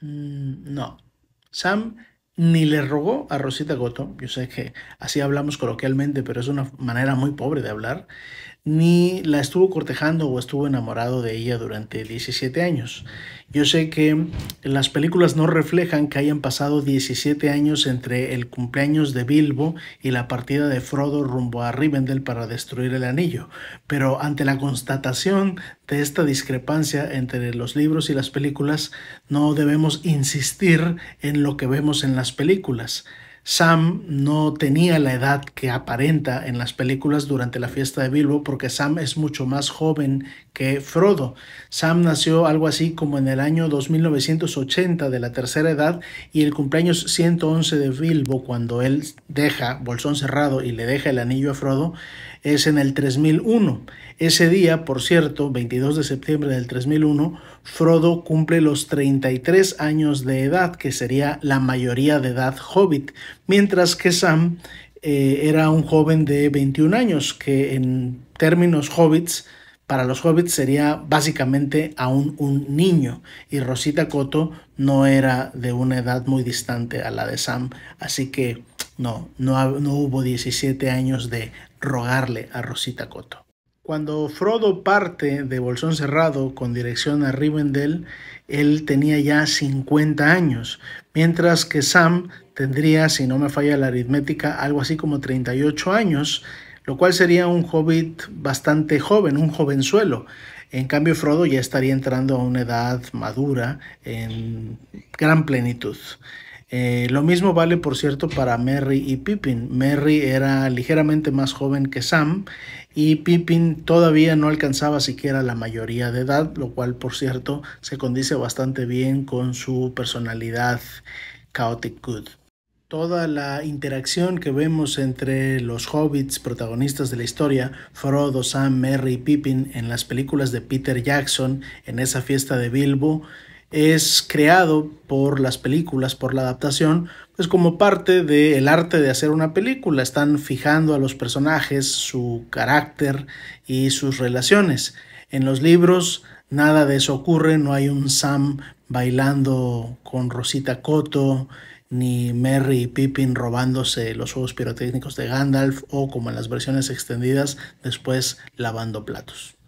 Mm, no. Sam ni le rogó a Rosita Goto, yo sé que así hablamos coloquialmente, pero es una manera muy pobre de hablar, ni la estuvo cortejando o estuvo enamorado de ella durante 17 años. Yo sé que las películas no reflejan que hayan pasado 17 años entre el cumpleaños de Bilbo y la partida de Frodo rumbo a Rivendell para destruir el anillo, pero ante la constatación de esta discrepancia entre los libros y las películas, no debemos insistir en lo que vemos en las películas. Sam no tenía la edad que aparenta en las películas durante la fiesta de Bilbo porque Sam es mucho más joven que Frodo. Sam nació algo así como en el año 2980 de la tercera edad y el cumpleaños 111 de Bilbo cuando él deja Bolsón cerrado y le deja el anillo a Frodo es en el 3001. Ese día, por cierto, 22 de septiembre del 3001, Frodo cumple los 33 años de edad, que sería la mayoría de edad hobbit, mientras que Sam eh, era un joven de 21 años, que en términos hobbits, para los hobbits sería básicamente aún un niño, y Rosita Coto no era de una edad muy distante a la de Sam, así que no, no, no hubo 17 años de rogarle a Rosita Coto. Cuando Frodo parte de Bolsón Cerrado con dirección a Rivendell, él tenía ya 50 años, mientras que Sam tendría, si no me falla la aritmética, algo así como 38 años, lo cual sería un hobbit bastante joven, un jovenzuelo. En cambio, Frodo ya estaría entrando a una edad madura en gran plenitud. Eh, lo mismo vale, por cierto, para Merry y Pippin. Merry era ligeramente más joven que Sam y Pippin todavía no alcanzaba siquiera la mayoría de edad, lo cual, por cierto, se condice bastante bien con su personalidad chaotic good. Toda la interacción que vemos entre los hobbits protagonistas de la historia, Frodo, Sam, Merry y Pippin en las películas de Peter Jackson, en esa fiesta de Bilbo, es creado por las películas, por la adaptación, pues como parte del arte de hacer una película. Están fijando a los personajes, su carácter y sus relaciones. En los libros nada de eso ocurre, no hay un Sam bailando con Rosita Coto, ni Merry y Pippin robándose los juegos pirotécnicos de Gandalf o como en las versiones extendidas después lavando platos.